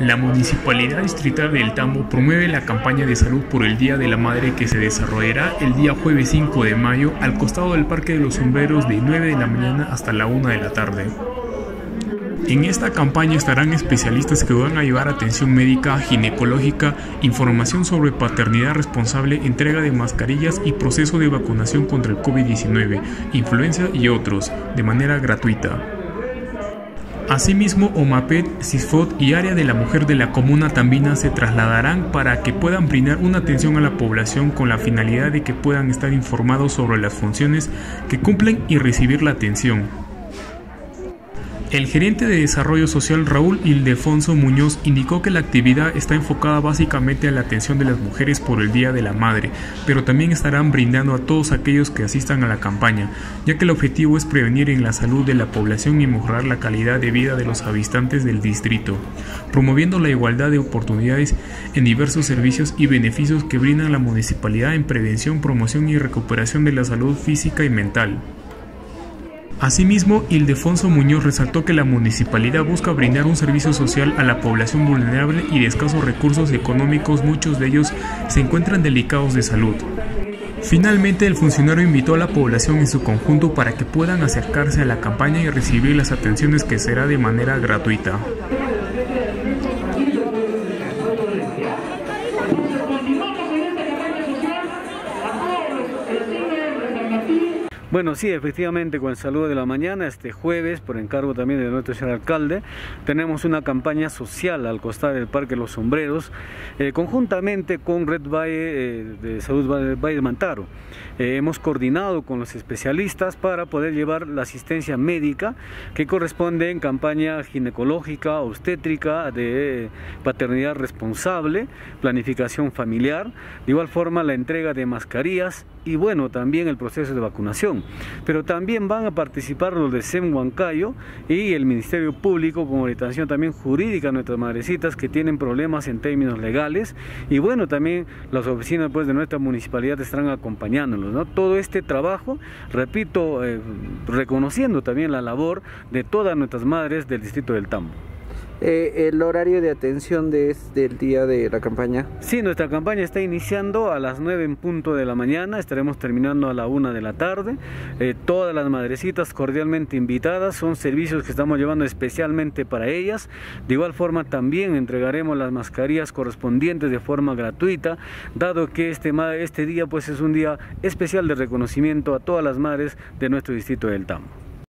La Municipalidad Distrital del Tambo promueve la campaña de salud por el Día de la Madre que se desarrollará el día jueves 5 de mayo al costado del Parque de los Sombreros de 9 de la mañana hasta la 1 de la tarde. En esta campaña estarán especialistas que van a llevar atención médica, ginecológica, información sobre paternidad responsable, entrega de mascarillas y proceso de vacunación contra el COVID-19, influenza y otros, de manera gratuita. Asimismo, OMAPET, CISFOT y Área de la Mujer de la Comuna Tambina se trasladarán para que puedan brindar una atención a la población con la finalidad de que puedan estar informados sobre las funciones que cumplen y recibir la atención. El gerente de Desarrollo Social Raúl Ildefonso Muñoz indicó que la actividad está enfocada básicamente a la atención de las mujeres por el Día de la Madre, pero también estarán brindando a todos aquellos que asistan a la campaña, ya que el objetivo es prevenir en la salud de la población y mejorar la calidad de vida de los habitantes del distrito, promoviendo la igualdad de oportunidades en diversos servicios y beneficios que brinda la municipalidad en prevención, promoción y recuperación de la salud física y mental. Asimismo, Ildefonso Muñoz resaltó que la municipalidad busca brindar un servicio social a la población vulnerable y de escasos recursos económicos, muchos de ellos se encuentran delicados de salud. Finalmente, el funcionario invitó a la población en su conjunto para que puedan acercarse a la campaña y recibir las atenciones que será de manera gratuita. Bueno, sí, efectivamente, con el saludo de la mañana, este jueves, por encargo también de nuestro señor alcalde, tenemos una campaña social al costado del Parque Los Sombreros, eh, conjuntamente con Red Valle eh, de Salud Valle de Mantaro. Eh, hemos coordinado con los especialistas para poder llevar la asistencia médica que corresponde en campaña ginecológica, obstétrica, de paternidad responsable, planificación familiar, de igual forma la entrega de mascarillas y bueno, también el proceso de vacunación pero también van a participar los de SEM Huancayo y el Ministerio Público con orientación también jurídica a nuestras madrecitas que tienen problemas en términos legales y bueno, también las oficinas pues, de nuestra municipalidad estarán acompañándolos. ¿no? Todo este trabajo, repito, eh, reconociendo también la labor de todas nuestras madres del distrito del Tambo. Eh, el horario de atención de, del día de la campaña. Sí, nuestra campaña está iniciando a las 9 en punto de la mañana, estaremos terminando a la 1 de la tarde. Eh, todas las madrecitas cordialmente invitadas, son servicios que estamos llevando especialmente para ellas. De igual forma también entregaremos las mascarillas correspondientes de forma gratuita, dado que este, este día pues es un día especial de reconocimiento a todas las madres de nuestro distrito del Tambo.